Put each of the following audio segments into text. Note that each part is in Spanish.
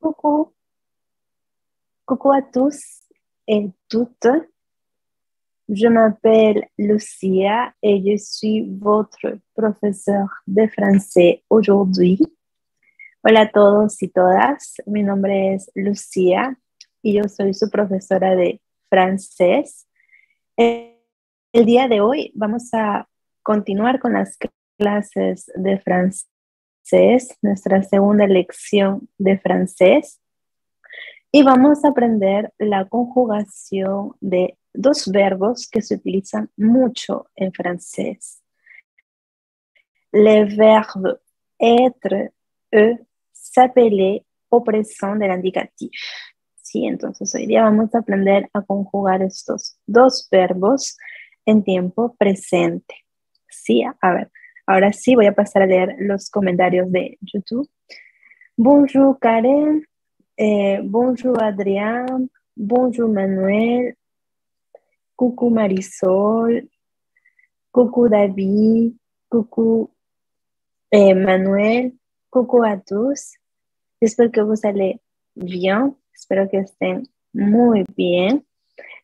Coucou, coucou à tous et toutes. Je m'appelle Lucia et je suis votre professeur de français aujourd'hui. Hola a todos y todas, mi nombre es Lucía y yo soy su profesora de francés. El día de hoy vamos a continuar con las clases de francés nuestra segunda lección de francés. Y vamos a aprender la conjugación de dos verbos que se utilizan mucho en francés. Le verbe être, e, s'appeler au présent del indicatif. Sí, entonces hoy día vamos a aprender a conjugar estos dos verbos en tiempo presente. Sí, a ver, Ahora sí, voy a pasar a leer los comentarios de YouTube. Bonjour Karen, eh, bonjour Adrián, bonjour Manuel, coucou Marisol, coucou David, coucou eh, Manuel, coucou a tous. Espero que vous allez bien, espero que estén muy bien.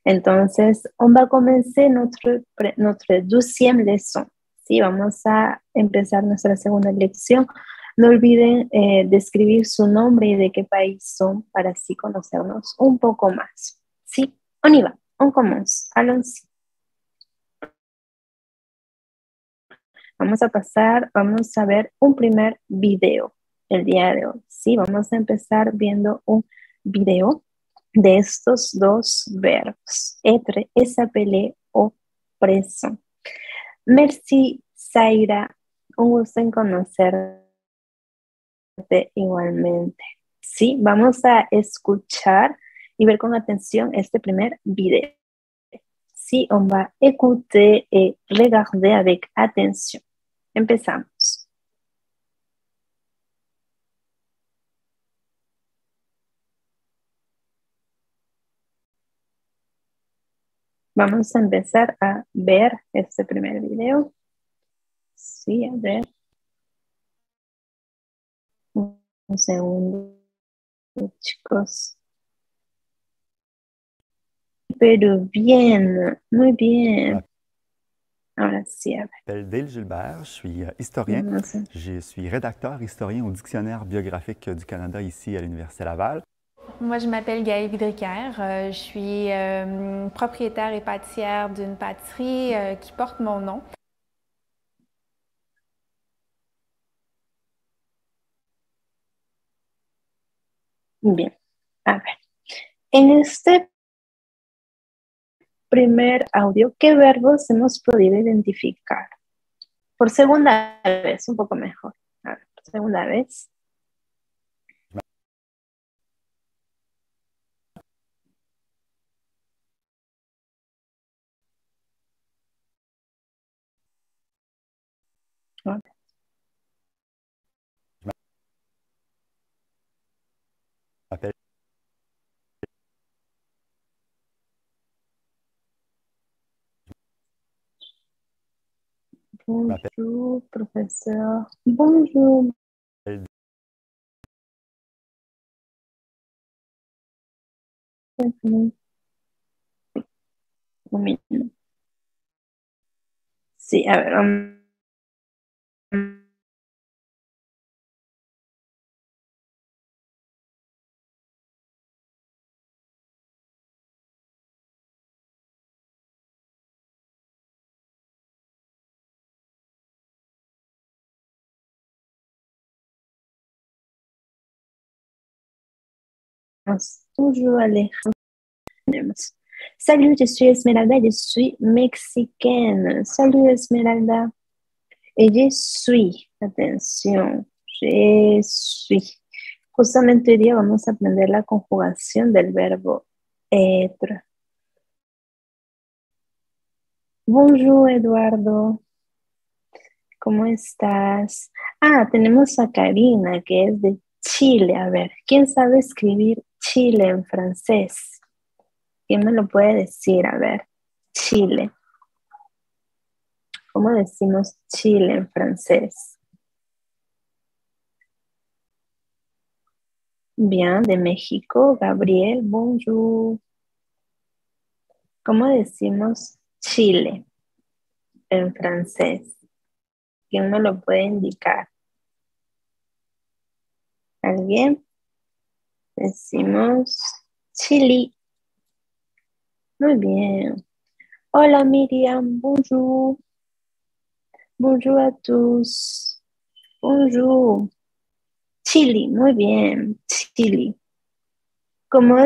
Entonces, on va commencer notre, notre douzième leçon. Sí, vamos a empezar nuestra segunda lección. No olviden eh, describir su nombre y de qué país son para así conocernos un poco más. Sí, on y va, on Vamos a pasar, vamos a ver un primer video el día de hoy. Sí, vamos a empezar viendo un video de estos dos verbos, être, es apelé o preso. Merci, Zaira. Un gusto en conocerte igualmente. Sí, vamos a escuchar y ver con atención este primer video. Sí, on va écouter et regarder avec attention. Empezamos. Vamos a empezar a ver este primer video. Sí, a ver. Un segundo, chicos. Pero bien, muy bien. Sí, a ver. Je m'appelle Dale Gilbert, je suis euh, historien. Je suis rédacteur historien au Dictionnaire biographique du Canada ici à l'Université Laval. Moi, je m'appelle Gaëlle Vidricaire. Euh, je suis euh, propriétaire et pâtissière d'une pâtisserie euh, qui porte mon nom. Bien. A ver. En este primer audio, ¿qué verbos hemos podido identificar? Por segunda vez, un poco mejor. A ver, segunda vez. Bonjour, professeur. Bonjour. Sí, a ver. Um, toujours Alejandro. Salut, je suis Esmeralda, je suis mexicaine. Salut Esmeralda. Et je suis, atención, je suis. Justamente hoy día vamos a aprender la conjugación del verbo être. Bonjour Eduardo. ¿Cómo estás? Ah, tenemos a Karina, que es de Chile. A ver, ¿quién sabe escribir Chile en francés? ¿Quién me lo puede decir? A ver, Chile. ¿Cómo decimos Chile en francés? Bien, de México, Gabriel, bonjour. ¿Cómo decimos Chile en francés? ¿Quién me lo puede indicar? ¿Alguien? Decimos Chile. Muy bien. Hola Miriam, bonjour. Bonjour a tous. Bonjour. Chile, muy bien. Chile. ¿Cómo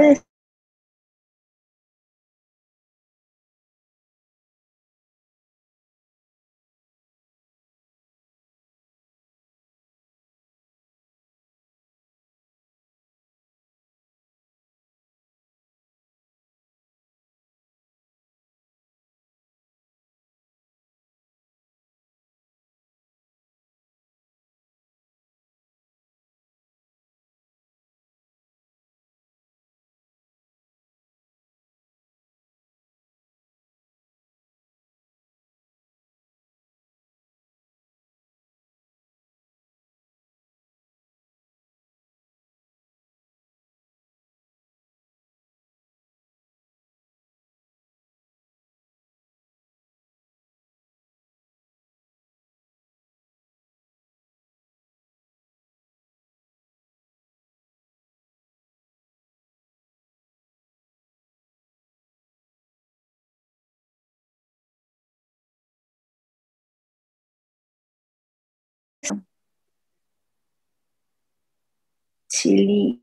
Chile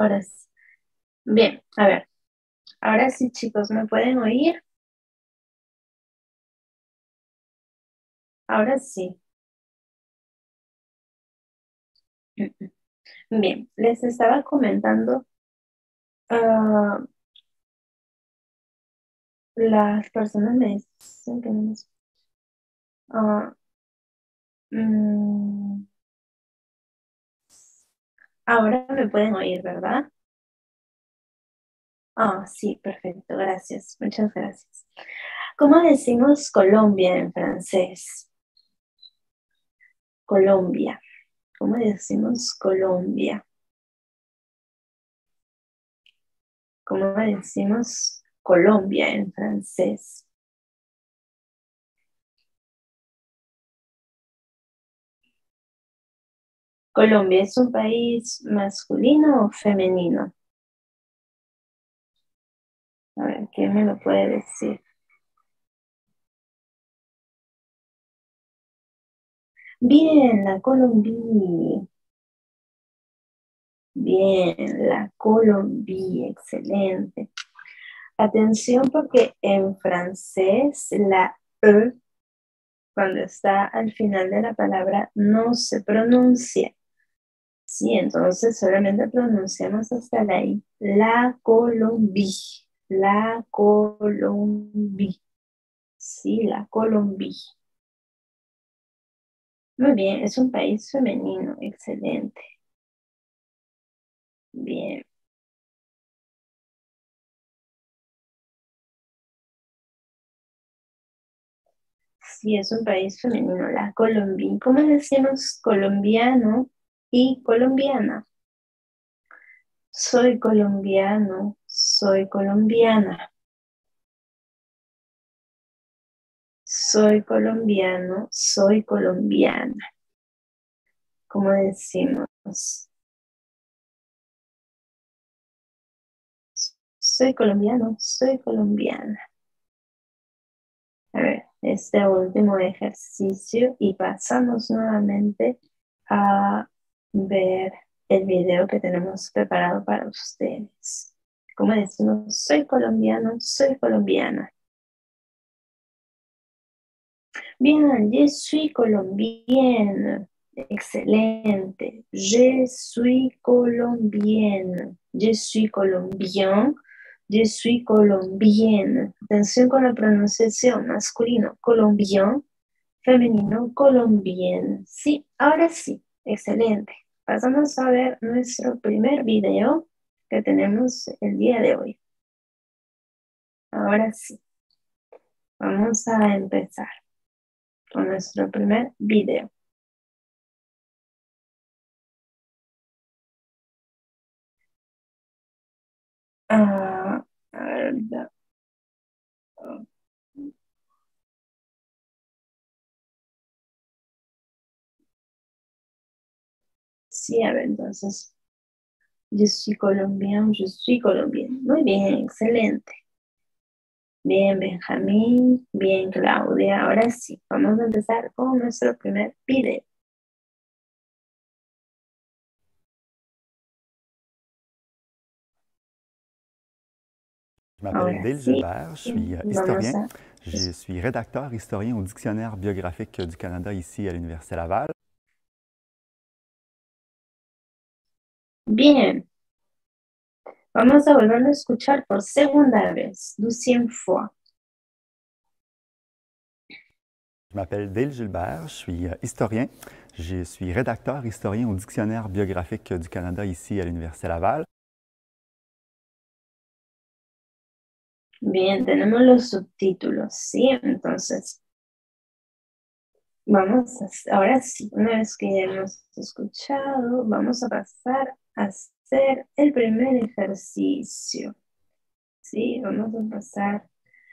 Ahora sí. Bien, a ver. Ahora sí, chicos, ¿me pueden oír? Ahora sí. Bien, les estaba comentando ah, las personas me dicen que no ah, mm, ahora me pueden oír, ¿verdad? Ah, sí, perfecto, gracias, muchas gracias. ¿Cómo decimos Colombia en francés? Colombia. ¿Cómo decimos Colombia? ¿Cómo decimos Colombia en francés. Colombia es un país masculino o femenino. A ver, ¿quién me lo puede decir? Bien, la Colombia. Bien, la Colombia, excelente. Atención porque en francés la E, cuando está al final de la palabra, no se pronuncia. Sí, entonces solamente pronunciamos hasta la I. La Colombia, la Colombia. Sí, la Colombia. Muy bien, es un país femenino, excelente. Bien. Sí, es un país femenino, la Colombia. ¿Cómo decimos colombiano y colombiana? Soy colombiano, soy colombiana. Soy colombiano, soy colombiana. ¿Cómo decimos? Soy colombiano, soy colombiana. A ver, este último ejercicio y pasamos nuevamente a ver el video que tenemos preparado para ustedes. Como decimos, soy colombiano, soy colombiana. Bien, je suis colombienne. Excelente. Je suis colombienne. Je suis colombien. Je suis colombienne. Atención con la pronunciación. Masculino, colombian. Femenino, colombienne. Sí, ahora sí. Excelente. Pasamos a ver nuestro primer video que tenemos el día de hoy. Ahora sí. Vamos a empezar con nuestro primer video. Ah, a ver, a ver, entonces. Yo soy colombiano, yo soy colombiano. Muy bien, excelente. Bien, Benjamín. Bien, Claudia. Ahora sí, vamos a empezar con nuestro primer video. Je m'appelle Dale Gilbert, je suis euh, historien. Je suis rédacteur historien au Dictionnaire biographique du Canada ici à l'Université Laval. Bien. Vamos a volver a escuchar por segunda vez, deuxième fois. Je m'appelle Dale Gilbert, je suis euh, historien. Je suis rédacteur historien au Dictionnaire biographique du Canada ici à l'Université Laval. Bien, tenemos los subtítulos, ¿sí? Entonces, vamos ahora sí, una vez que ya hemos escuchado, vamos a pasar a hacer el primer ejercicio. ¿Sí? Vamos a pasar.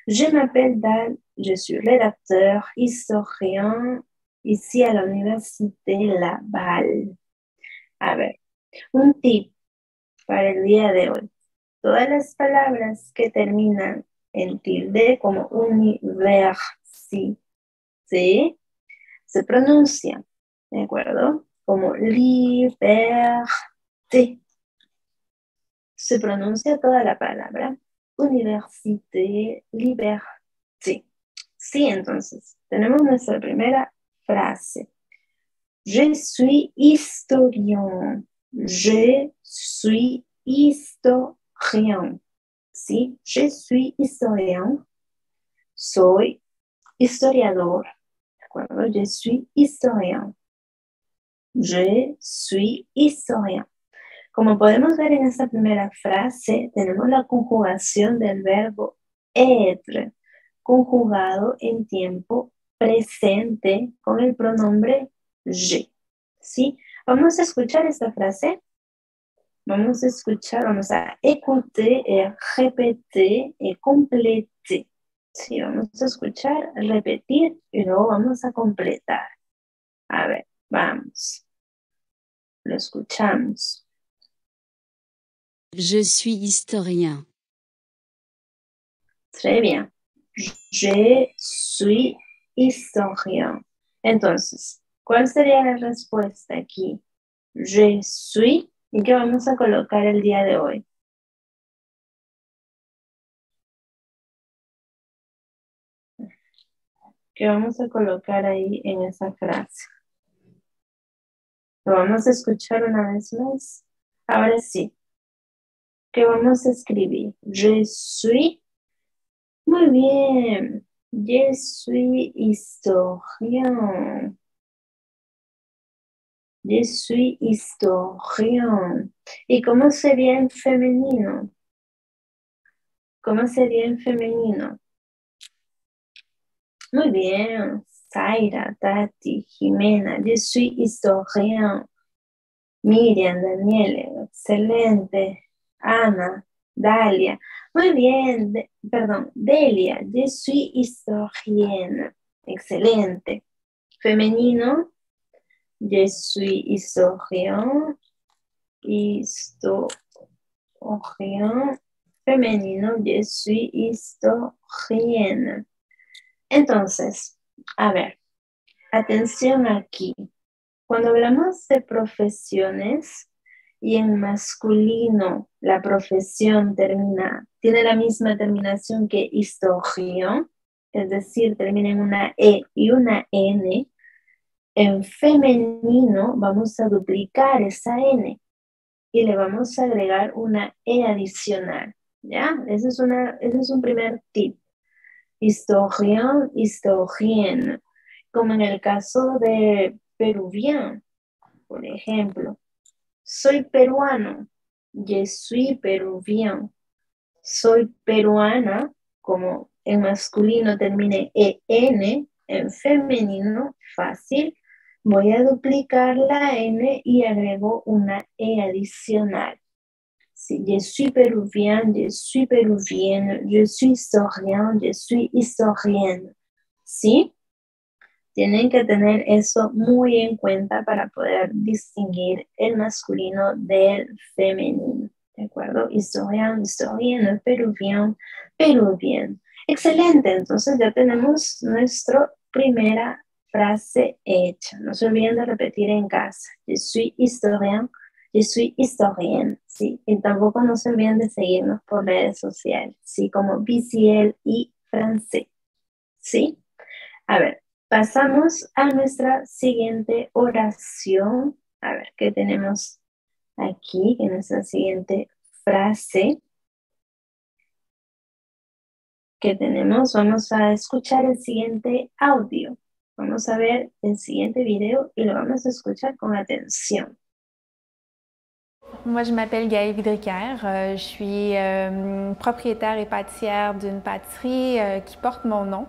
Je m'appelle Dal, je suis rédacteur, historien, ici à l'Université Laval. A ver, un tip para el día de hoy. Todas las palabras que terminan en tilde como universi, ¿sí? Se pronuncian, ¿de acuerdo? Como liberté. Se pronuncia toda la palabra. Université, liberté. Sí, entonces, tenemos nuestra primera frase. Je suis historien. Je suis historien rien. ¿sí? Je suis historien. Soy historiador. Je suis historien. Je suis historien. Como podemos ver en esta primera frase, tenemos la conjugación del verbo être, conjugado en tiempo presente con el pronombre je. ¿Sí? Vamos a escuchar esta frase Vamos a escuchar, vamos a écouter et répéter et compléter. Sí, vamos a escuchar, repetir y luego vamos a completar. A ver, vamos. Lo escuchamos. Je suis historien. Très bien. Je suis historien. Entonces, ¿cuál sería la respuesta aquí? Je suis. ¿Y qué vamos a colocar el día de hoy? ¿Qué vamos a colocar ahí en esa frase? Lo vamos a escuchar una vez más. Ahora sí. ¿Qué vamos a escribir? Je suis. Muy bien. Je suis historien. Je suis historien. ¿Y cómo sería en femenino? ¿Cómo sería en femenino? Muy bien. Zaira, Tati, Jimena, je suis historien. Miriam, Daniele, excelente. Ana, Dalia. Muy bien, perdón, Delia, je suis historienne. Excelente. Femenino, je suis historien. Historien. Femenino, je suis historienne. Entonces, a ver, atención aquí. Cuando hablamos de profesiones y en masculino la profesión termina, tiene la misma terminación que historien, es decir, termina en una E y una N, en femenino vamos a duplicar esa N y le vamos a agregar una E adicional. ¿Ya? Ese es, una, ese es un primer tip historien, historienne, como en el caso de peruvien, por ejemplo. Soy peruano, je suis peruvien. Soy peruana, como en masculino termine EN, en femenino, fácil. Voy a duplicar la N y agrego una E adicional je suis péruvien, je suis péruvienne, je suis historien, je suis historienne. ¿Sí? Tienen que tener eso muy en cuenta para poder distinguir el masculino del femenino. ¿De acuerdo? Historien, historienne, peruvien, peruvien. Excelente, entonces ya tenemos nuestra primera frase hecha. No se olviden de repetir en casa. Je suis historien, je suis historienne, sí. Y tampoco no se olviden de seguirnos por redes sociales, sí, como BCL y francés, sí. A ver, pasamos a nuestra siguiente oración. A ver, ¿qué tenemos aquí en nuestra siguiente frase? ¿Qué tenemos? Vamos a escuchar el siguiente audio. Vamos a ver el siguiente video y lo vamos a escuchar con atención. Moi, je m'appelle Gaëlle Vidricaire. Euh, je suis euh, propriétaire et pâtissière d'une pâtisserie euh, qui porte mon nom.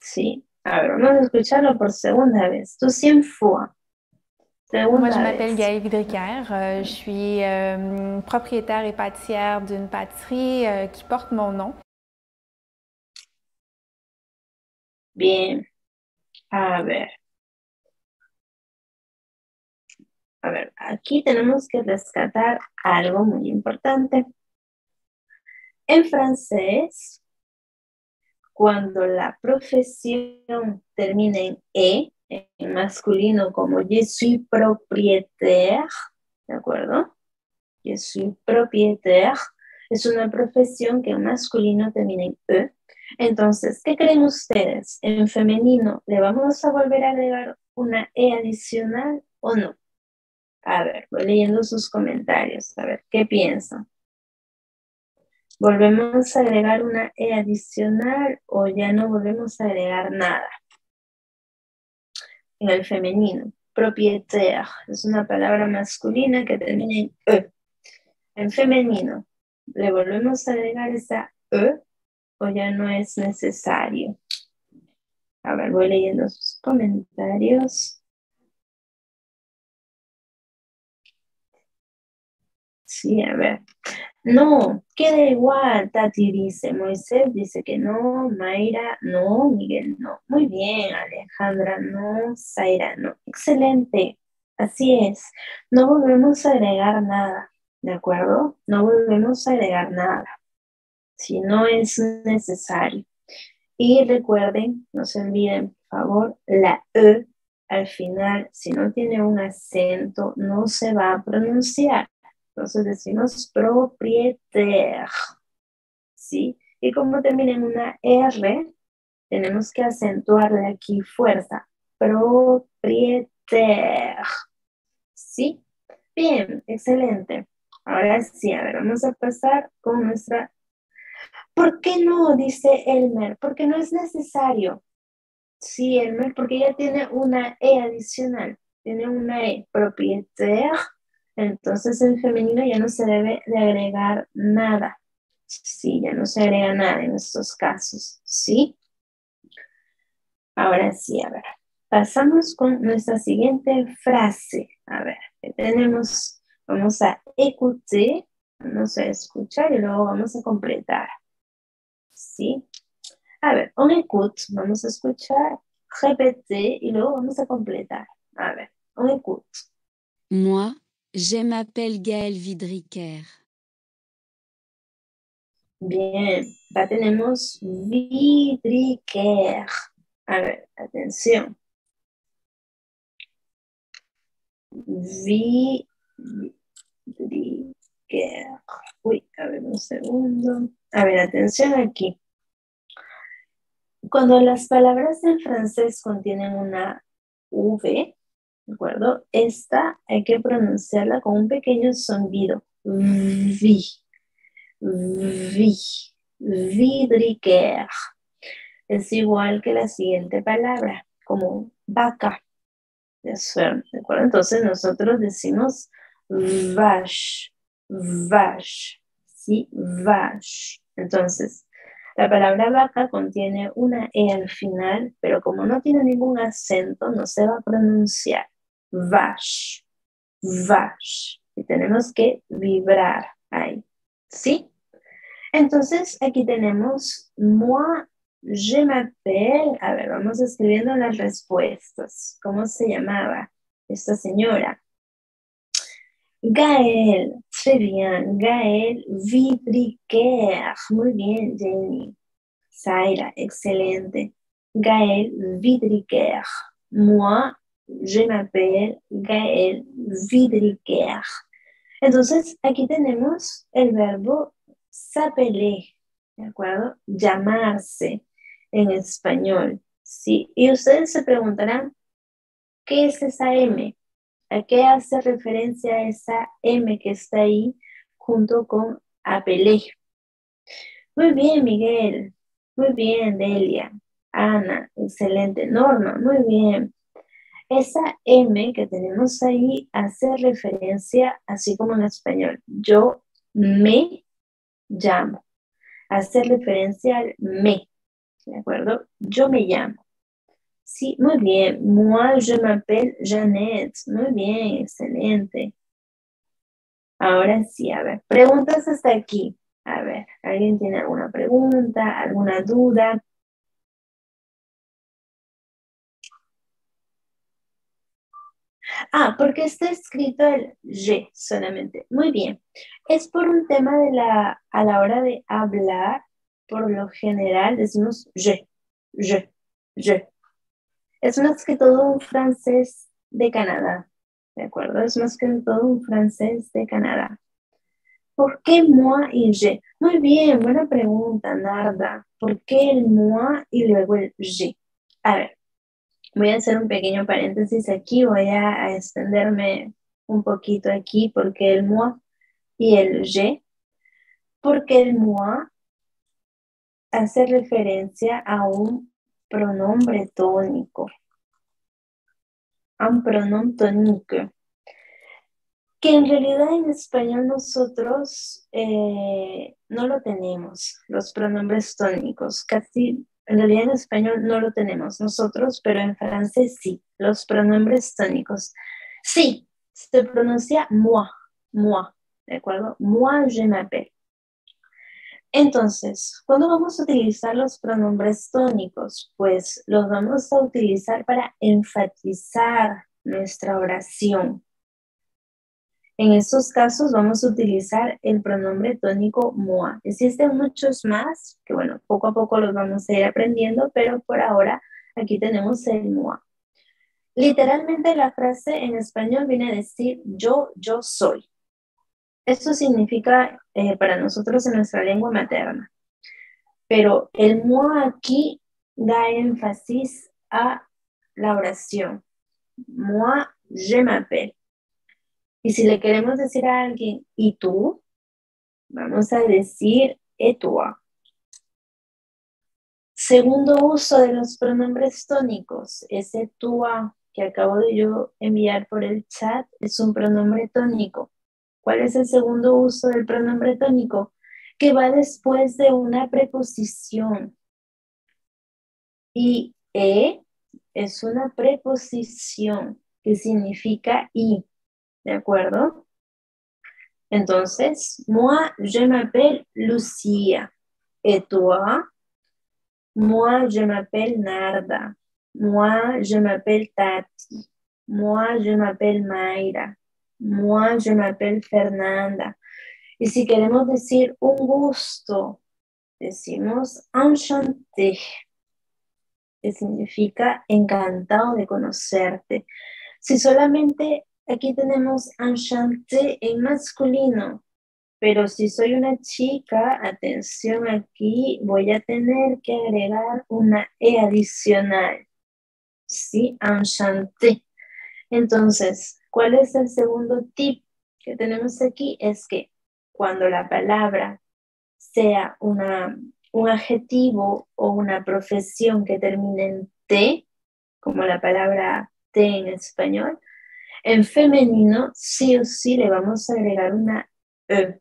Sí. A ver, vamos a escucharlo por segunda vez. Tú cien fois. Moi, je m'appelle Gaëlle Vidricaire. je suis propriétaire et pâtissière d'une pâtisserie qui porte mon nom. Bien. A ver. A ver, aquí tenemos que rescatar algo muy importante. En francés, cuando la profesión termina en E, en masculino como je suis propriétaire, ¿de acuerdo? Je suis propriétaire, es una profesión que en masculino termina en E. Entonces, ¿qué creen ustedes? En femenino, ¿le vamos a volver a agregar una E adicional o no? A ver, voy leyendo sus comentarios, a ver, ¿qué piensan? ¿Volvemos a agregar una E adicional o ya no volvemos a agregar nada? En el femenino, propietaire, es una palabra masculina que termina en E. En femenino, ¿le volvemos a agregar esa E o ya no es necesario? A ver, voy leyendo sus comentarios. Sí, a ver. No, queda igual, Tati dice. Moisés dice que no. Mayra, no. Miguel, no. Muy bien, Alejandra, no. Zaira, no. Excelente. Así es. No volvemos a agregar nada, ¿de acuerdo? No volvemos a agregar nada. Si no es necesario. Y recuerden, no se olviden, por favor, la E al final, si no tiene un acento, no se va a pronunciar. Entonces decimos proprietaire, ¿sí? Y como termina en una R, tenemos que acentuarle aquí fuerza. Proprietaire, ¿sí? Bien, excelente. Ahora sí, a ver, vamos a pasar con nuestra... ¿Por qué no? Dice Elmer, porque no es necesario. Sí, Elmer, porque ya tiene una E adicional, tiene una E propietaire, entonces en femenino ya no se debe de agregar nada. Sí, ya no se agrega nada en estos casos, ¿sí? Ahora sí, a ver, pasamos con nuestra siguiente frase. A ver, tenemos, vamos a écouter, vamos a escuchar y luego vamos a completar. ¿Sí? A ver, on écoute, vamos a escuchar, répéter y luego vamos a completar. A ver, on écoute. Moi, je m'appelle Gaël Vidriker. Bien, acá tenemos Vidriker. A ver, atención. Vidriker. Uy, a ver un segundo. A ver, atención aquí. Cuando las palabras en francés contienen una V, ¿de acuerdo? Esta hay que pronunciarla con un pequeño sonido. Vi, vi, vidriquer. Es igual que la siguiente palabra, como vaca. ¿De acuerdo? Entonces nosotros decimos vache, vache, ¿sí? Vache. Entonces, la palabra vaca contiene una E al final, pero como no tiene ningún acento, no se va a pronunciar. Vash, vash. Y tenemos que vibrar ahí. ¿Sí? Entonces, aquí tenemos moi, je m'appelle. A ver, vamos escribiendo las respuestas. ¿Cómo se llamaba esta señora? Gaël, très bien. Gaël Vidriquer. Muy bien, Jenny. Zaira, excelente. Gaël Vidriquer. Moi, je m'appelle Gaël Vidriquer. Entonces, aquí tenemos el verbo s'appeler, ¿de acuerdo? Llamarse en español. Sí, y ustedes se preguntarán, ¿qué es esa M? ¿A qué hace referencia esa M que está ahí junto con apelé? Muy bien, Miguel. Muy bien, Delia. Ana, excelente. Norma, muy bien. Esa M que tenemos ahí hace referencia, así como en español, yo me llamo. Hace referencia al me, ¿de acuerdo? Yo me llamo. Sí, muy bien. Moi, je m'appelle Jeannette. Muy bien, excelente. Ahora sí, a ver, preguntas hasta aquí. A ver, ¿alguien tiene alguna pregunta, alguna duda? Ah, porque está escrito el je solamente. Muy bien. Es por un tema de la, a la hora de hablar, por lo general decimos je, je, je. Es más que todo un francés de Canadá, ¿de acuerdo? Es más que todo un francés de Canadá. ¿Por qué moi y je? Muy bien, buena pregunta, Narda. ¿Por qué el moi y luego el je? A ver, voy a hacer un pequeño paréntesis aquí, voy a, extenderme un poquito aquí, porque el moi y el je, porque el moi hace referencia a un pronombre tónico. Un pronombre tónico. Que en realidad en español nosotros eh, no lo tenemos, los pronombres tónicos. Casi, en realidad en español no lo tenemos nosotros, pero en francés sí, los pronombres tónicos. Sí, se pronuncia moi, moi. ¿de acuerdo? Moi, je m'appelle. Entonces, ¿cuándo vamos a utilizar los pronombres tónicos? Pues los vamos a utilizar para enfatizar nuestra oración. En estos casos vamos a utilizar el pronombre tónico moi. Existen muchos más que, bueno, poco a poco los vamos a ir aprendiendo, pero por ahora aquí tenemos el moi. Literalmente la frase en español viene a decir yo, yo soy. Esto significa eh, para nosotros en nuestra lengua materna. Pero el moi aquí da énfasis a la oración. Moi, je m'appelle. Y si le queremos decir a alguien, ¿y tú? Vamos a decir, et toi. Segundo uso de los pronombres tónicos, ese toi que acabo de yo enviar por el chat es un pronombre tónico. ¿Cuál es el segundo uso del pronombre tónico? Que va después de una preposición. Y e es una preposición que significa y. ¿De acuerdo? Entonces, moi, je m'appelle Lucia. Et toi? Moi, je m'appelle Narda. Moi, je m'appelle Tati. Moi, je m'appelle Mayra. Moi, je m'appelle Fernanda. Y si queremos decir un gusto, decimos enchanté, que significa encantado de conocerte. Si solamente aquí tenemos enchanté en masculino, pero si soy una chica, atención aquí, voy a tener que agregar una E adicional. Sí, enchanté. Entonces, ¿Cuál es el segundo tip que tenemos aquí? Es que cuando la palabra sea una, un adjetivo o una profesión que termine en T, como la palabra T en español, en femenino sí o sí le vamos a agregar una E.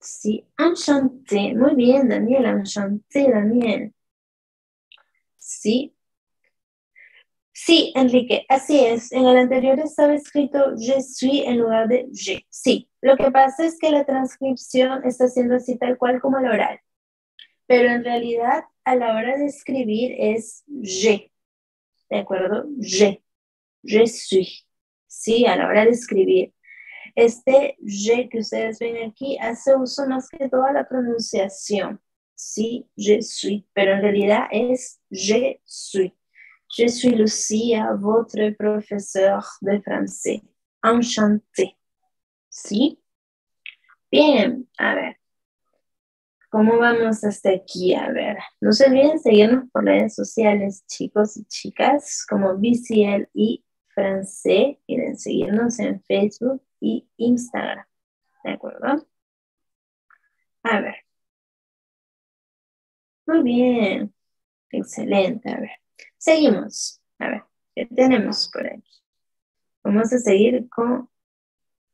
Sí, enchanté. Muy bien, Daniel, enchanté, Daniel. Sí, Sí, Enrique, así es. En el anterior estaba escrito je suis en lugar de je. Sí, lo que pasa es que la transcripción está siendo así tal cual como la oral. Pero en realidad a la hora de escribir es je. ¿De acuerdo? Je. Je suis. Sí, a la hora de escribir. Este je que ustedes ven aquí hace uso más que toda la pronunciación. Sí, je suis. Pero en realidad es je suis. Je suis Lucia, votre professeur de français. Enchanté. ¿Sí? Bien, a ver. ¿Cómo vamos hasta aquí? A ver, no se olviden seguirnos por redes sociales, chicos y chicas, como BCL y Francés. Quieren seguirnos en Facebook y Instagram. ¿De acuerdo? A ver. Muy bien. Excelente. A ver. Seguimos. A ver, ¿qué tenemos por aquí? Vamos a seguir con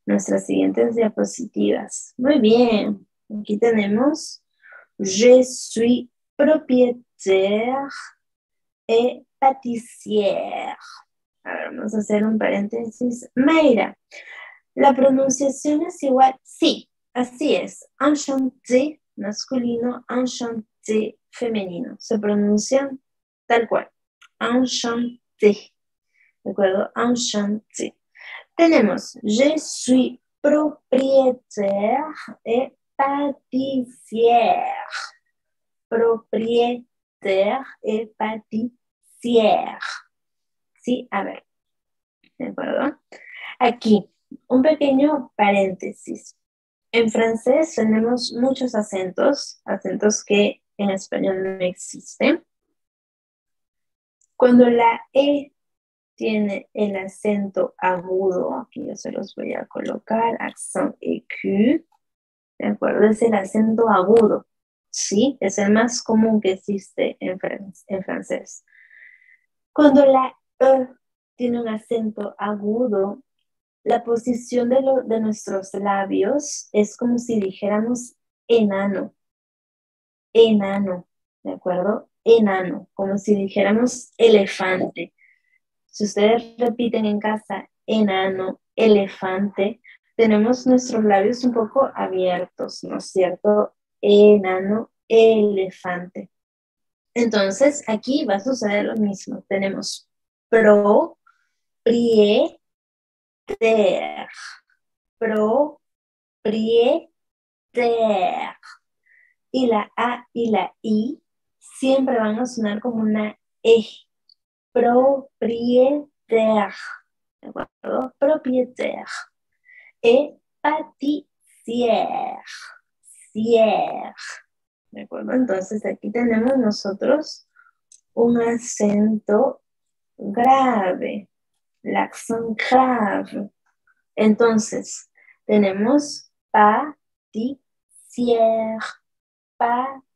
nuestras siguientes diapositivas. Muy bien. Aquí tenemos Je suis propriétaire et pâtissière. A ver, vamos a hacer un paréntesis. Mayra, la pronunciación es igual. Sí, así es. Enchanté masculino, enchanté femenino. Se pronuncian tal cual enchanté. ¿De acuerdo? Enchanté. Tenemos, je suis propriétaire et pâtissière. Propriétaire et pâtissière. Sí, a ver. ¿De acuerdo? Aquí, un pequeño paréntesis. En francés tenemos muchos acentos, acentos que en español no existen. Cuando la E tiene el acento agudo, aquí yo se los voy a colocar, accent EQ, ¿de acuerdo? Es el acento agudo, ¿sí? Es el más común que existe en, en francés. Cuando la Tiene un acento agudo, la posición de, de nuestros labios es como si dijéramos enano, enano, ¿de acuerdo? enano, como si dijéramos elefante. Si ustedes repiten en casa enano, elefante, tenemos nuestros labios un poco abiertos, ¿no es cierto? Enano, elefante. Entonces, aquí va a suceder lo mismo. Tenemos pro, prie, ter. Pro, prie, ter. Y la A y la I siempre van a sonar como una E. Propriétaire. ¿De acuerdo? Propriétaire. Et pâtissière. Sier. ¿De acuerdo? Entonces aquí tenemos nosotros un acento grave. L'accent grave. Entonces, tenemos pâtissière. Pâtissière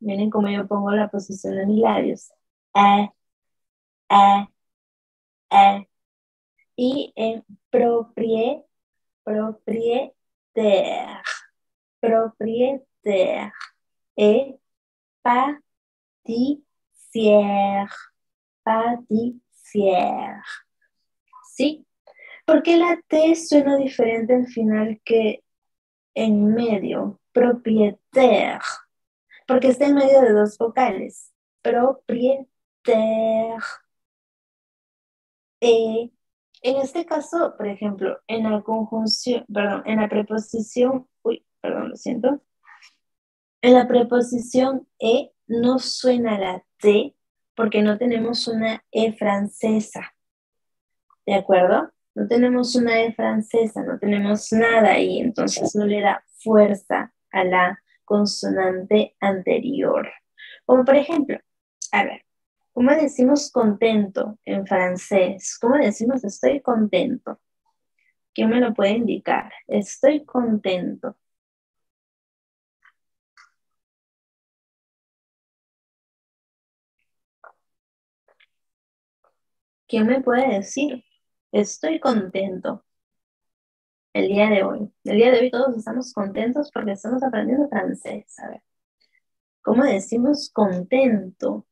Miren cómo yo pongo la posición de mis labios. E, e, e. Y en proprie, propriétaire, propriétaire. Et pâtissière. ¿Sí? ¿Por qué la T suena diferente al final que en medio? Propriétaire porque está en medio de dos vocales. Propriétaire. Eh, en este caso, por ejemplo, en la conjunción, perdón, en la preposición, uy, perdón, lo siento. En la preposición E no suena la T porque no tenemos una E francesa. ¿De acuerdo? No tenemos una E francesa, no tenemos nada ahí, entonces no le da fuerza a la consonante anterior. Como por ejemplo, a ver, ¿cómo decimos contento en francés? ¿Cómo decimos estoy contento? ¿Quién me lo puede indicar? Estoy contento. ¿Quién me puede decir? Estoy contento el día de hoy. El día de hoy todos estamos contentos porque estamos aprendiendo francés. A ver, ¿cómo decimos contento?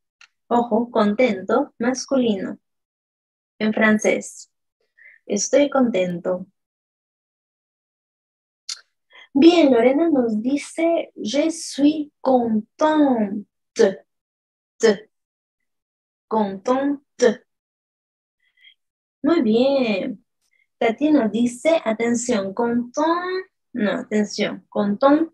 Ojo, contento, masculino. En francés. Estoy contento. Bien, Lorena nos dice, je suis contente. Contente. Muy bien. Tatiana dice, atención, content, no, atención, content.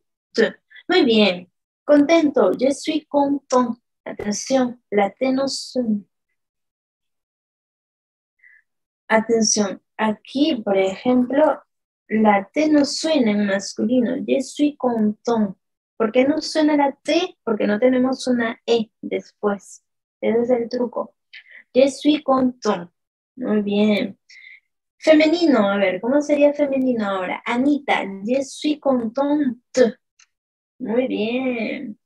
Muy bien, contento, je suis content. Atención, la T no suena. Atención, aquí, por ejemplo, la T no suena en masculino, je suis content. ¿Por qué no suena la T? Porque no tenemos una E después. Ese es el truco. Je suis content. Muy bien. Femenino, a ver, ¿cómo sería femenino ahora? Anita, je suis contente. Muy bien.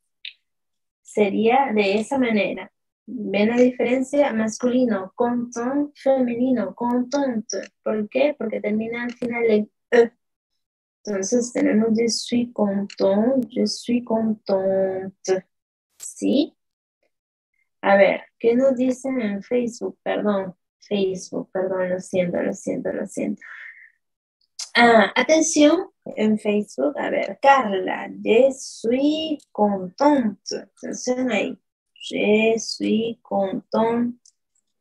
Sería de esa manera. ¿Ven la diferencia? Masculino, content, femenino, contente. ¿Por qué? Porque termina al final en E. Entonces tenemos je suis content, je suis contente. ¿Sí? A ver, ¿qué nos dicen en Facebook? Perdón. Facebook, perdón, lo siento, lo siento, lo siento. Ah, atención, en Facebook, a ver, Carla, je suis contente. Atención ahí. Je suis contente.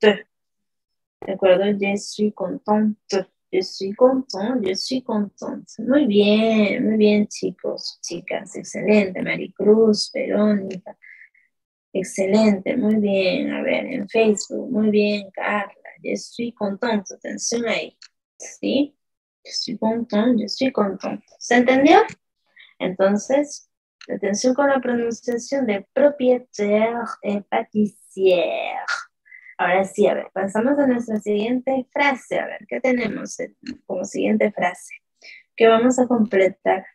¿De acuerdo? Je suis contente. Je suis content, je suis contente. Muy bien, muy bien, chicos, chicas. Excelente. Maricruz, Verónica. Excelente, muy bien. A ver, en Facebook, muy bien, Carla. Je suis contente. Atención ahí. ¿Sí? Je suis contente, je suis contente. ¿Se entendió? Entonces, atención con la pronunciación de propriétaire et pâtissière. Ahora sí, a ver, pasamos a nuestra siguiente frase. A ver, ¿qué tenemos como siguiente frase? ¿Qué vamos a completar?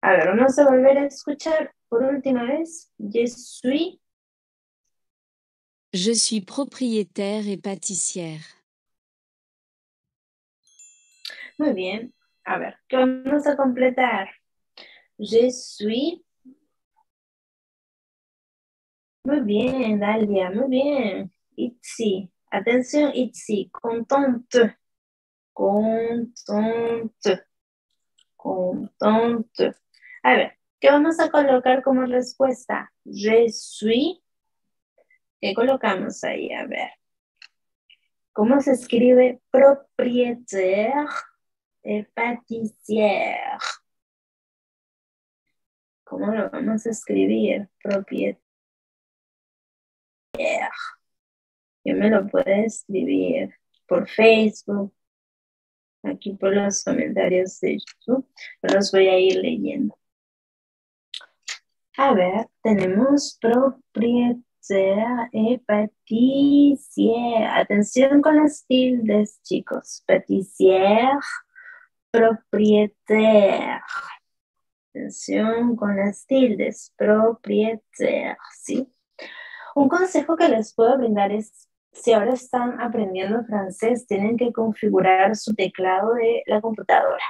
A ver, vamos a volver a escuchar por última vez. Je suis Je suis propriétaire et pâtissière. Muy bien. A ver, ¿qué vamos a completar? Je suis. Muy bien, Dalia, muy bien. Itzi, Atención, Itzi, contente. Contente. Contente. A ver, ¿qué vamos a colocar como respuesta? Je suis. ¿Qué colocamos ahí? A ver. ¿Cómo se escribe propriétaire et pâtissière? ¿Cómo lo vamos a escribir? Propietaire. Yo me lo puede escribir por Facebook, aquí por los comentarios de YouTube. Los voy a ir leyendo. A ver, tenemos propietaire et pâtissière. Atención con las tildes, chicos. Pâtissière, propriétaire. Atención con las tildes, propriétaire, ¿sí? Un consejo que les puedo brindar es, si ahora están aprendiendo francés, tienen que configurar su teclado de la computadora,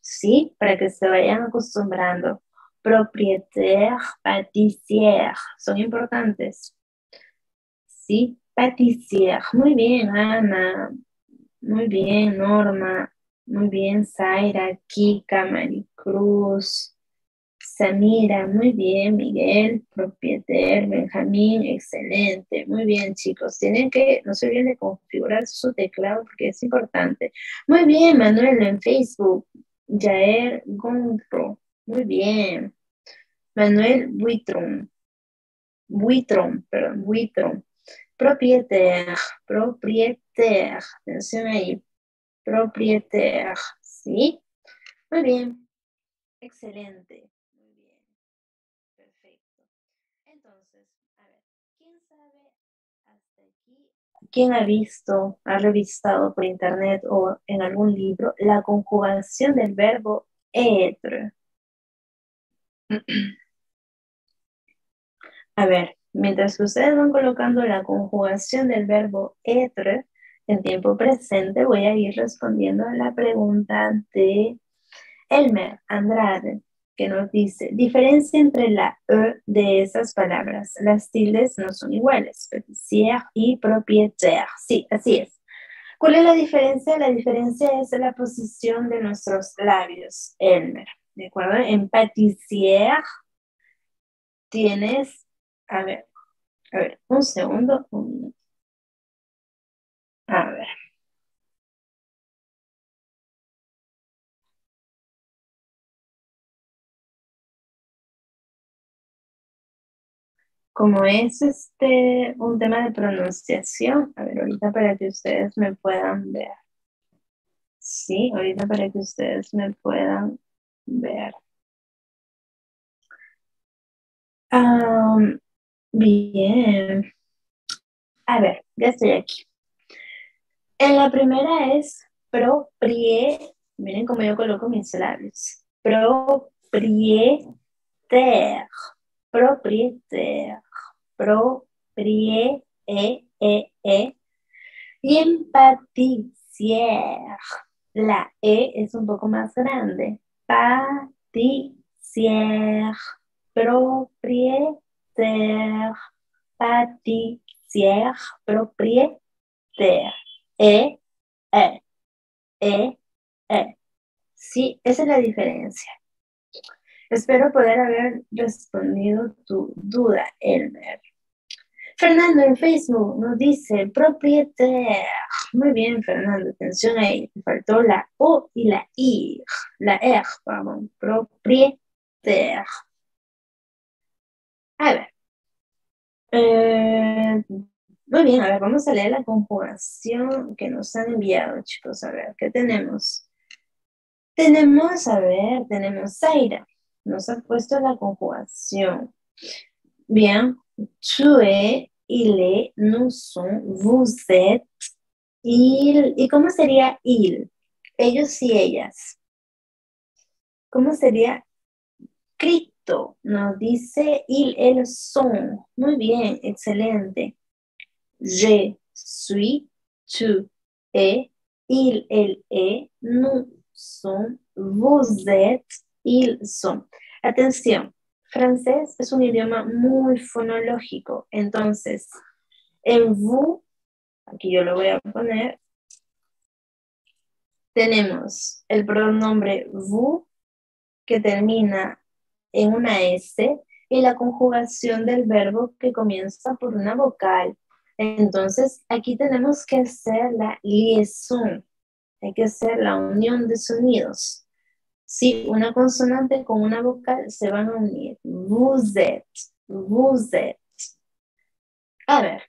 ¿sí? Para que se vayan acostumbrando. Propriétaire, pâtissière, son importantes. ¿Sí? Pâtissière. Muy bien, Ana. Muy bien, Norma. Muy bien, Zaira, Kika, Maricruz, Samira, muy bien, Miguel, propietario, Benjamín, excelente, muy bien, chicos. Tienen que, no se olviden de configurar su teclado porque es importante. Muy bien, Manuel en Facebook, Jair Gonro, muy bien. Manuel Buitron, Buitron, perdón, Buitron. Propietaire, propietaire, atención ahí, propietaire, ¿sí? Muy bien, excelente, muy bien, perfecto. Entonces, a ver, ¿quién sabe hasta aquí? ¿Quién ha visto, ha revisado por internet o en algún libro la conjugación del verbo être? A ver, mientras ustedes van colocando la conjugación del verbo être, en tiempo presente, voy a ir respondiendo a la pregunta de Elmer Andrade, que nos dice, diferencia entre la E de esas palabras. Las tildes no son iguales, pâtissière y propriétaire. Sí, así es. ¿Cuál es la diferencia? La diferencia es la posición de nuestros labios, Elmer. ¿De acuerdo? En tienes, a ver, a ver, un segundo, un minuto. A ver. Como es este un tema de pronunciación, a ver, ahorita para que ustedes me puedan ver. Sí, ahorita para que ustedes me puedan ver. bien. A ver, ya estoy aquí. En la primera es proprie, miren cómo yo coloco mis labios. Propriétaire, propriétaire, proprie, e, e, e. Y la E es un poco más grande. Pâtissière, propriétaire, pâtissière, propriétaire. E, E, E, E. Sí, esa es la diferencia. Espero poder haber respondido tu duda, Elmer. Fernando en Facebook nos dice propietaire. Muy bien, Fernando, atención ahí. faltó la O y la I. La R, vamos. Propietaire. A ver. Eh, muy bien, a ver, vamos a leer la conjugación que nos han enviado, chicos. A ver, ¿qué tenemos? Tenemos, a ver, tenemos Zaira. Nos ha puesto la conjugación. Bien, es, il est, nous sommes, vous êtes, il. ¿Y cómo sería il? Ellos y ellas. ¿Cómo sería Cristo? Nos dice il, el, son. Muy bien, excelente je suis, tu es, il, elle est, nous sommes, vous êtes, ils sont. Atención, francés es un idioma muy fonológico, entonces en vous aquí yo lo voy a poner, tenemos el pronombre vous que termina en una S y la conjugación del verbo que comienza por una vocal. Entonces, aquí tenemos que hacer la liaison, hay que hacer la unión de sonidos. Si una consonante con una vocal se van a unir. Vous êtes. A ver,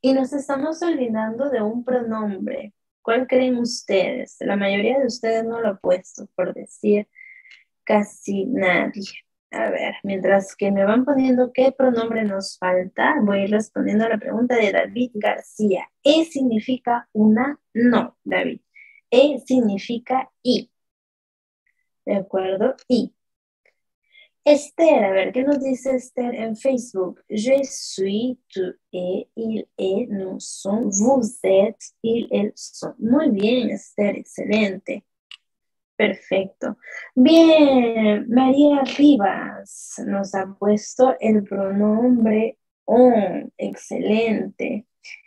y nos estamos olvidando de un pronombre. ¿Cuál creen ustedes? La mayoría de ustedes no lo ha puesto, por decir casi nadie. A ver, mientras que me van poniendo qué pronombre nos falta, voy a ir respondiendo a la pregunta de David García. ¿E significa una? No, David. E significa y. ¿De acuerdo? Y. Esther, a ver, ¿qué nos dice Esther en Facebook? Je suis, tu es, il est, nous sommes, vous êtes, il, elles sont. Muy bien, Esther, excelente. Perfecto. Bien, María Rivas nos ha puesto el pronombre on. Excelente.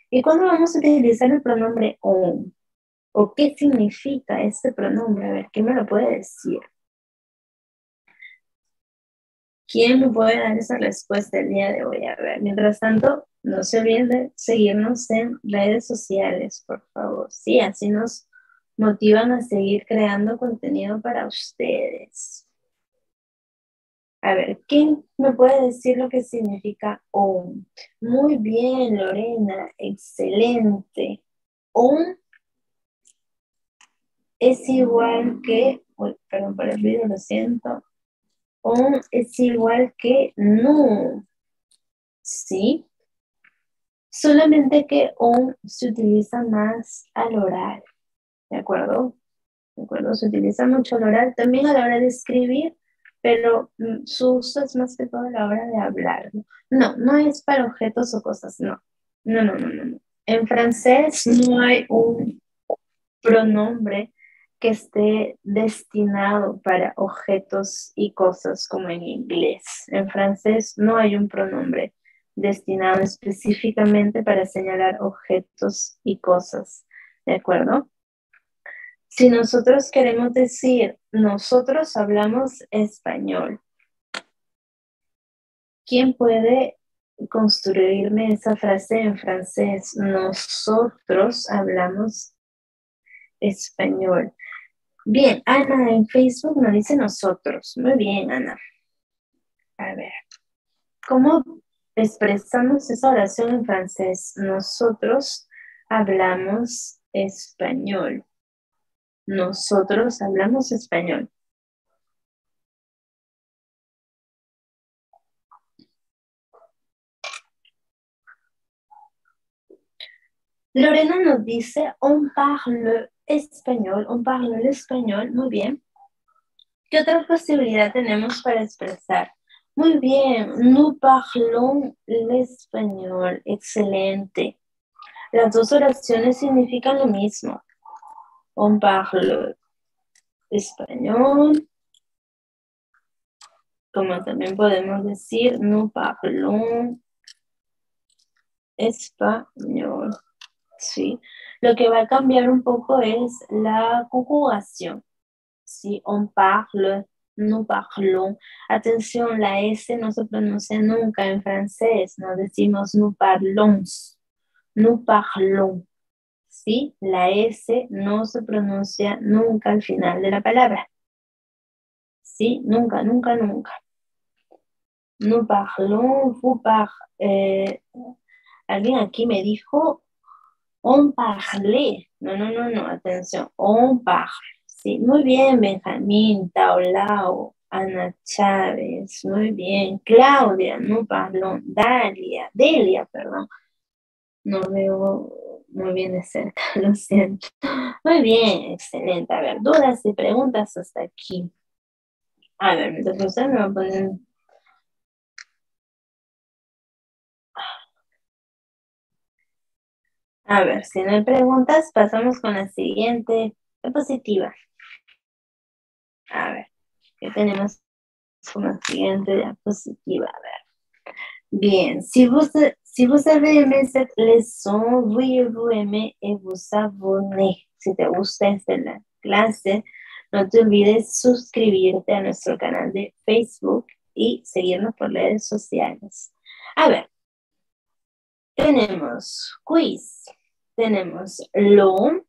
¿Y cuándo vamos a utilizar el pronombre on? ¿O qué significa este pronombre? A ver, ¿quién me lo puede decir? ¿Quién me puede dar esa respuesta el día de hoy? A ver, mientras tanto, no se olviden de seguirnos en redes sociales, por favor. Sí, así nos motivan a seguir creando contenido para ustedes. A ver, ¿quién me puede decir lo que significa OM? Muy bien, Lorena, excelente. OM es igual que, perdón por el ruido, lo siento. OM es igual que no. ¿Sí? Solamente que OM se utiliza más al oral. ¿de acuerdo? ¿De acuerdo? Se utiliza mucho el oral, también a la hora de escribir, pero mm, su uso es más que todo a la hora de hablar. No, no es para objetos o cosas, no. No, no, no, no. En francés no hay un pronombre que esté destinado para objetos y cosas como en inglés. En francés no hay un pronombre destinado específicamente para señalar objetos y cosas. ¿De acuerdo? Si nosotros queremos decir, nosotros hablamos español, ¿quién puede construirme esa frase en francés? Nosotros hablamos español. Bien, Ana en Facebook nos dice nosotros. Muy bien, Ana. A ver, ¿cómo expresamos esa oración en francés? Nosotros hablamos español. Nosotros hablamos español. Lorena nos dice, on parle español, on parle el español, muy bien. ¿Qué otra posibilidad tenemos para expresar? Muy bien, nous parlons l'espagnol, excelente. Las dos oraciones significan lo mismo on parle español, como también podemos decir, no parlons español. ¿Sí? Lo que va a cambiar un poco es la conjugación. Si on parle, no parlons. Atención, la S no se pronuncia nunca en francés. No decimos nous parlons, nous parlons. ¿sí? La S no se pronuncia nunca al final de la palabra. ¿Sí? Nunca, nunca, nunca. Nous parlons, vous parlez. Eh, alguien aquí me dijo, on parle. No, no, no, no, atención, on parle. Sí, muy bien, Benjamín, Taolao, Ana Chávez, muy bien. Claudia, no parlons. Dalia, Delia, perdón. No veo muy bien de cerca, lo siento. Muy bien, excelente. A ver, dudas y preguntas hasta aquí. A ver, entonces usted me va a poner... A ver, si no hay preguntas, pasamos con la siguiente diapositiva. A ver, ¿qué tenemos con la siguiente diapositiva? A ver. Bien, si, Si vous avez aimé cette leçon, veuillez-vous aimer et vous abonner. Si te gusta esta clase, no te olvides suscribirte a nuestro canal de Facebook y seguirnos por redes sociales. A ver, tenemos quiz, tenemos lo,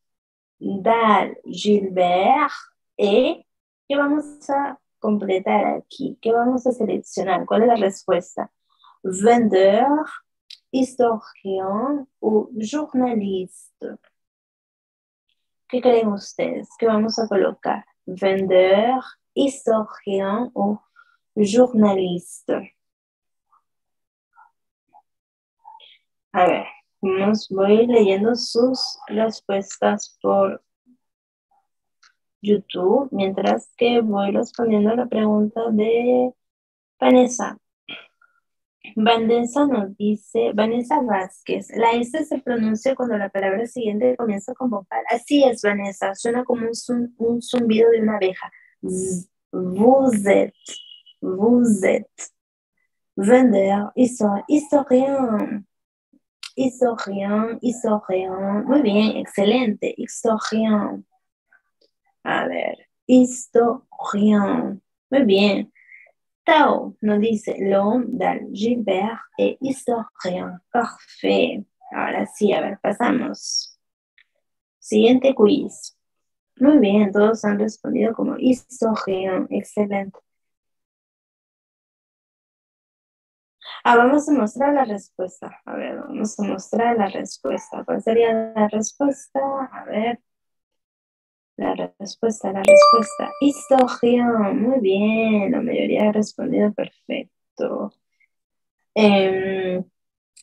Dal, Gilbert y ¿qué vamos a completar aquí? ¿Qué vamos a seleccionar? ¿Cuál es la respuesta? Vendeur, historien o journaliste. ¿Qué creen ustedes? ¿Qué vamos a colocar? Vendeur, historien o journaliste. A ver, voy leyendo sus respuestas por YouTube, mientras que voy respondiendo la pregunta de Vanessa. Vanessa nos dice, Vanessa Vázquez, la S se pronuncia cuando la palabra siguiente comienza con vocal. Así es, Vanessa, suena como un, un zumbido de una abeja. Vous êtes, vous êtes. Vendeur, historien, historien, historien. Muy bien, excelente, historien. A ver, historien. Muy bien. Tao nos dice l'homme dal Gilbert et historien. Parfait. Ahora sí, a ver, pasamos. Siguiente quiz. Muy bien, todos han respondido como historien. Excelente. Ah, vamos a mostrar la respuesta. A ver, vamos a mostrar la respuesta. ¿Cuál sería la respuesta? A ver. La respuesta, la respuesta. Historien, muy bien, la mayoría ha respondido perfecto. Em,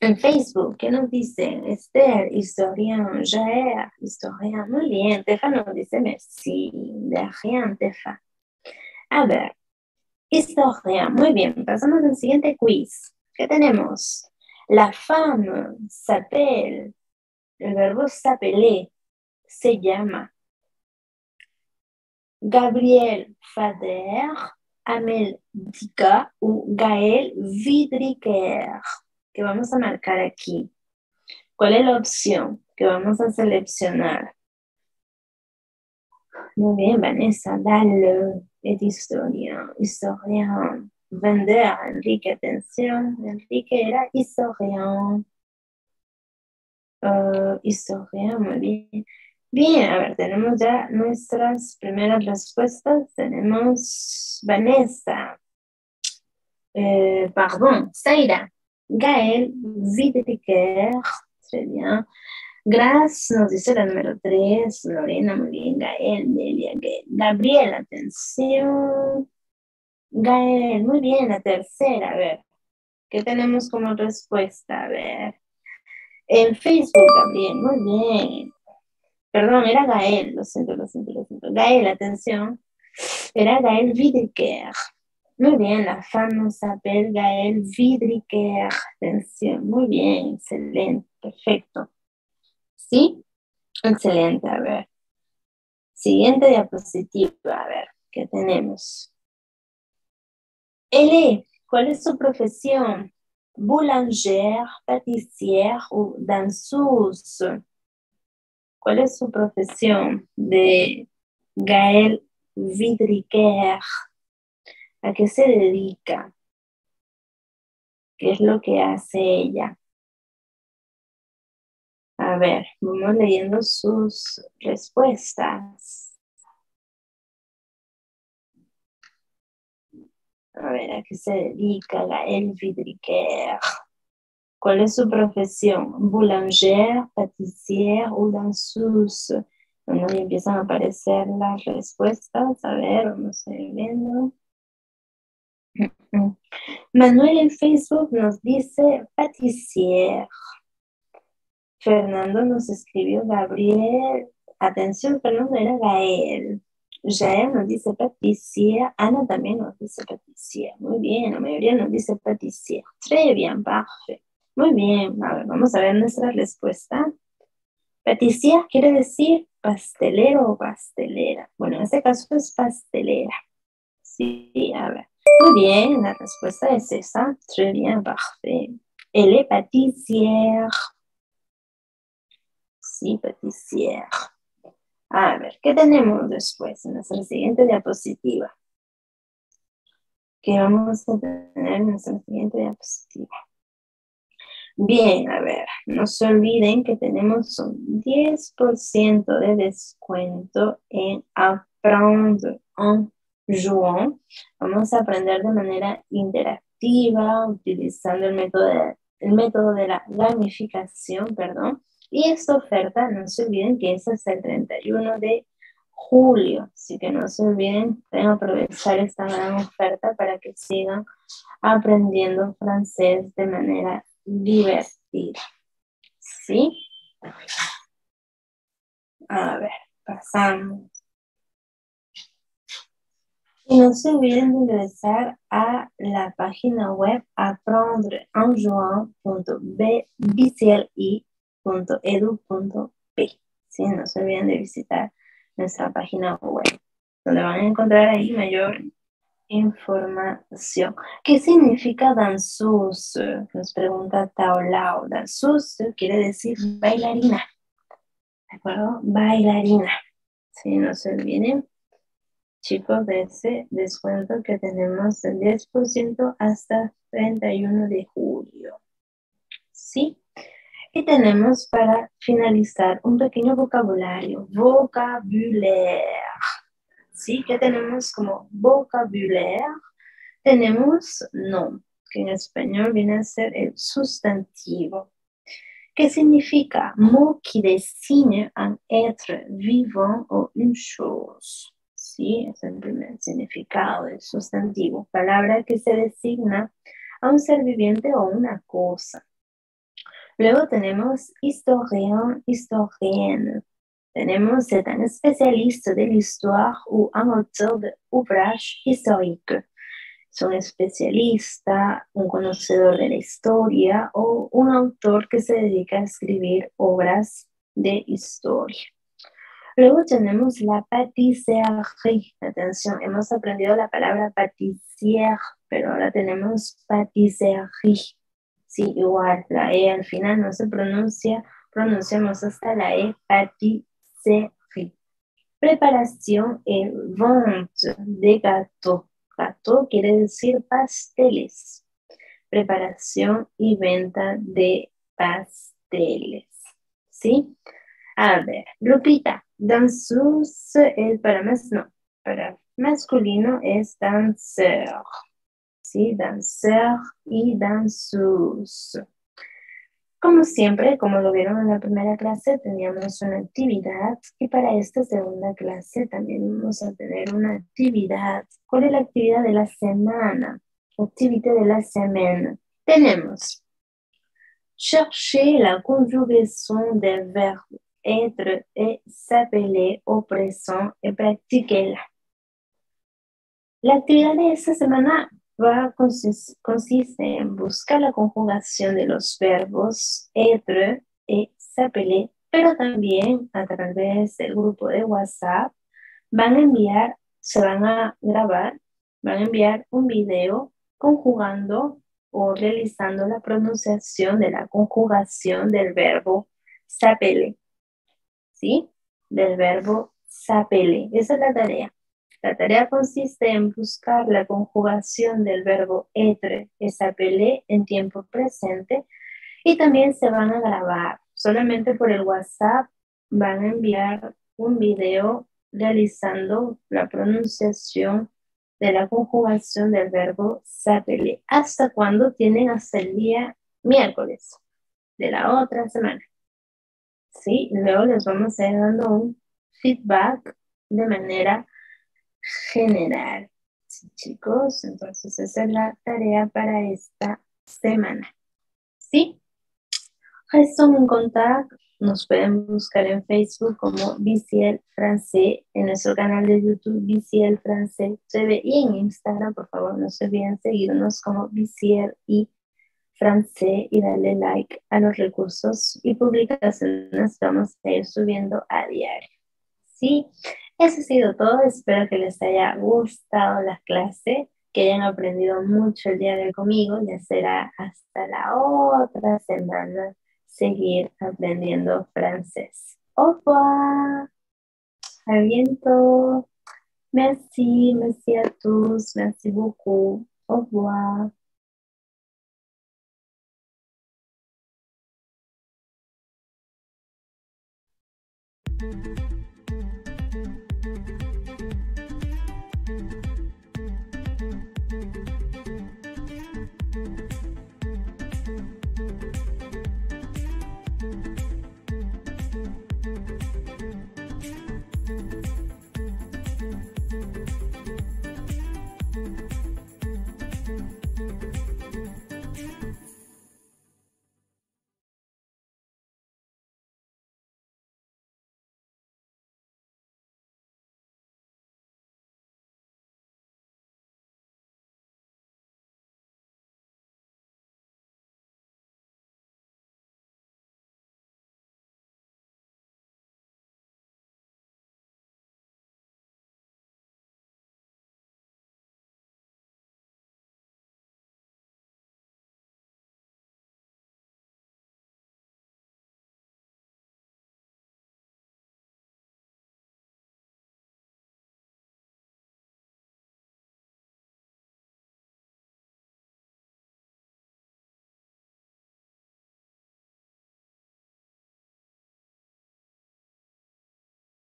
en Facebook, ¿qué nos dice? Esther, historien, Jair, historien, muy bien. Tefa nos dice merci, de rien, Tefa. A ver, historien, muy bien. Pasamos al siguiente quiz. ¿Qué tenemos? La femme s'appelle, el verbo s'appeler, se llama. Gabriel Fader, Amel Dika o Gael Vidriker, que vamos a marcar aquí. ¿Cuál es la opción que vamos a seleccionar? Muy bien, Vanessa, dale, es historia, historia. Vender, Enrique, atención, Enrique era historia. Uh, historia, muy bien. Bien, a ver, tenemos ya nuestras primeras respuestas. Tenemos Vanessa, eh, perdón, Zaira, Gael, Vidriker, très bien. Grace nos dice la número 3, Lorena, muy bien, Gael, Delia, Gabriel, atención. Gael, muy bien, la tercera, a ver, ¿qué tenemos como respuesta? A ver, en Facebook, Gabriel, muy bien. Perdón, era Gael, lo siento, lo siento, lo siento. Gael, atención. Era Gael Vidriker. Muy bien, la s'appelle Gael Vidriker. Atención, muy bien, excelente, perfecto. ¿Sí? Excelente, a ver. Siguiente diapositiva, a ver, ¿qué tenemos? L, ¿cuál es su profesión? Boulanger, pâtissière o danseuse. ¿Cuál es su profesión? De Gael Vidriker. ¿A qué se dedica? ¿Qué es lo que hace ella? A ver, vamos leyendo sus respuestas. A ver, ¿a qué se dedica Gael Vidriker? ¿Cuál es su profesión? Boulanger, pâtissière o danseuse. Bueno, ahí empiezan a aparecer las respuestas. A ver, vamos a ir viendo. Manuel en Facebook nos dice pâtissière. Fernando nos escribió Gabriel. Atención, Fernando era Gael. Jael nos dice pâtissière. Ana también nos dice pâtissière. Muy bien, la mayoría nos dice pâtissière. Très bien, parfait. Muy bien, a ver, vamos a ver nuestra respuesta. Paticia quiere decir pastelero o pastelera. Bueno, en este caso es pastelera. Sí, a ver. Muy bien, la respuesta es esa. Très bien, parfait. Elle est pâtissière. Sí, pâtissière. A ver, ¿qué tenemos después en nuestra siguiente diapositiva? ¿Qué vamos a tener en nuestra siguiente diapositiva? Bien, a ver, no se olviden que tenemos un 10% de descuento en Apprendre en jouant. Vamos a aprender de manera interactiva utilizando el método de, el método de la gamificación, perdón. Y esta oferta, no se olviden que es hasta el 31 de julio, así que no se olviden de aprovechar esta gran oferta para que sigan aprendiendo francés de manera divertida. ¿Sí? A ver, pasamos. Y no se olviden de ingresar a la página web apprendreenjuin.bcli.edu.p. ¿Sí? No se olviden de visitar nuestra página web, donde van a encontrar ahí mayor información. ¿Qué significa danseuse? Nos pregunta Taolao. Danseuse quiere decir bailarina. ¿De acuerdo? Bailarina. Si no se olviden, chicos, de ese descuento que tenemos del 10% hasta 31 de julio. ¿Sí? Y tenemos para finalizar un pequeño vocabulario. Vocabulaire. ¿sí? ¿Qué tenemos como vocabulaire? Tenemos nom, que en español viene a ser el sustantivo. ¿Qué significa? Mot qui désigne un être vivant o une chose. Sí, es el primer significado del sustantivo. Palabra que se designa a un ser viviente o una cosa. Luego tenemos historien, historienne. Tenemos c'est un spécialiste de l'histoire ou un auteur d'ouvrage historique. Es un especialista, un conocedor de la historia o un autor que se dedica a escribir obras de historia. Luego tenemos la pâtisserie. Atención, hemos aprendido la palabra pâtissière, pero ahora tenemos pâtisserie. Sí, igual, la E al final no se pronuncia, pronunciamos hasta la E, pâtisserie Preparación y vente de gato. Gato quiere decir pasteles. Preparación y venta de pasteles. ¿Sí? A ver, Lupita, danseuse es para más, no, para masculino es danseur. ¿Sí? Danseur y danseuse. Como siempre, como lo vieron en la primera clase, teníamos una actividad y para esta segunda clase también vamos a tener una actividad. ¿Cuál es la actividad de la semana? Actividad de la semana. Tenemos chercher la conjugación del verbo être et s'appeler au présent et practiquer-la. La actividad de esta semana va consiste en buscar la conjugación de los verbos être y s'appeler, pero también a través del grupo de WhatsApp van a enviar, se van a grabar, van a enviar un video conjugando o realizando la pronunciación de la conjugación del verbo s'appeler. ¿Sí? Del verbo s'appeler. Esa es la tarea. La tarea consiste en buscar la conjugación del verbo être et s'appeler en tiempo presente y también se van a grabar. Solamente por el WhatsApp van a enviar un video realizando la pronunciación de la conjugación del verbo s'appeler. ¿Hasta cuándo tienen? Hasta el día miércoles de la otra semana. Sí, luego les vamos a ir dando un feedback de manera general. chicos, entonces esa es la tarea para esta semana. ¿Sí? Resumen contacto. Nos pueden buscar en Facebook como BCL Francés, en nuestro canal de YouTube BCL Francés y en Instagram, por favor, no se olviden seguirnos como BCL y Francés y darle like a los recursos y publicaciones que vamos a ir subiendo a diario. ¿Sí? Eso ha sido todo. Espero que les haya gustado la clase. que hayan aprendido mucho el día de hoy conmigo. Ya será hasta la otra semana seguir aprendiendo francés. Au revoir. Merci, merci à tous, merci beaucoup. Au revoir.